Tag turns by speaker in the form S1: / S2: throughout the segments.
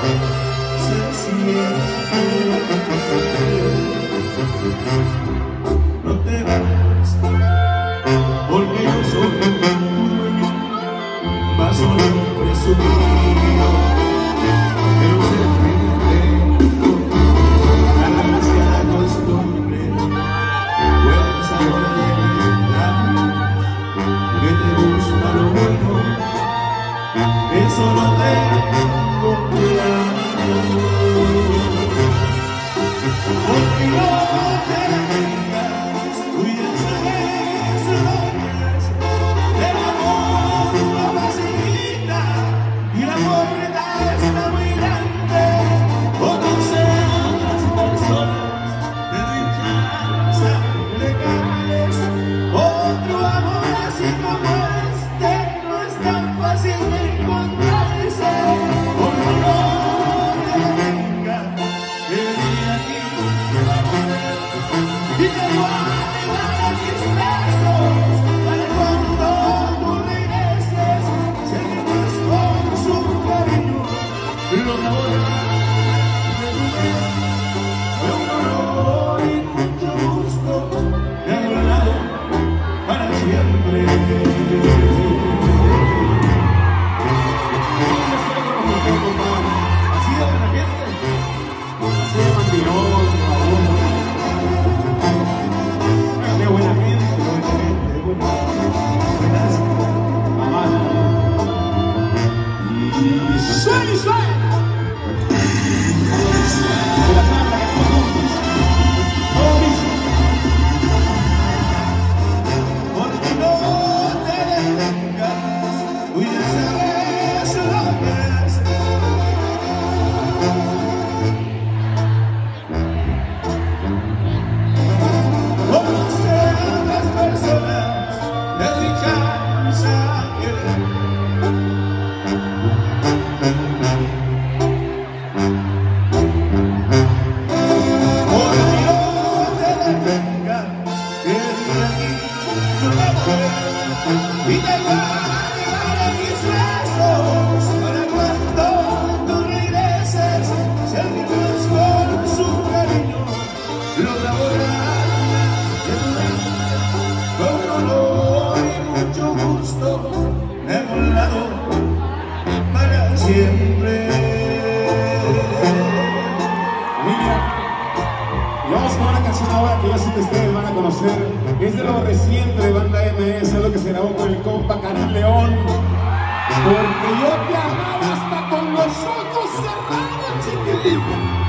S1: Thank you. What we all siempre.
S2: Vamos con una canción ahora que yo sé que ustedes van a conocer. Es de lo reciente de Banda MS, es lo que se grabó con el compa Canal León. Porque yo te amaba hasta con los ojos cerrados, chiquitito.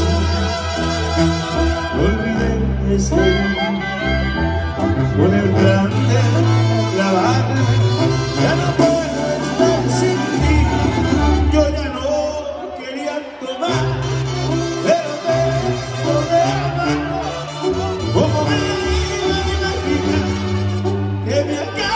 S1: é minha.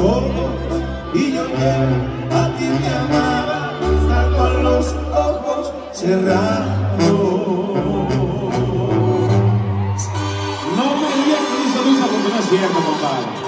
S1: y yo quiero a ti te amaba estar con los ojos cerrados.
S2: No me digas que hizo luz porque no es cierto compadre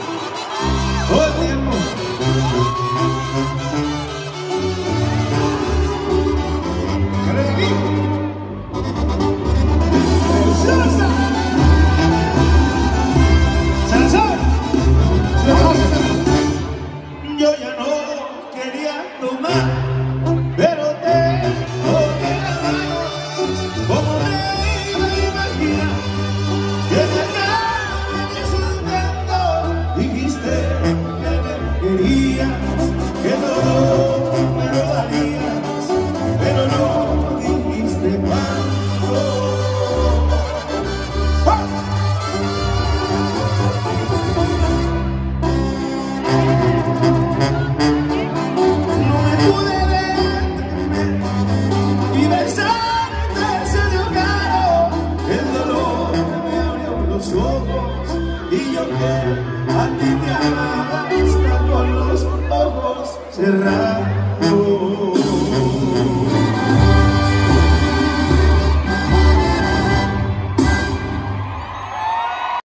S1: a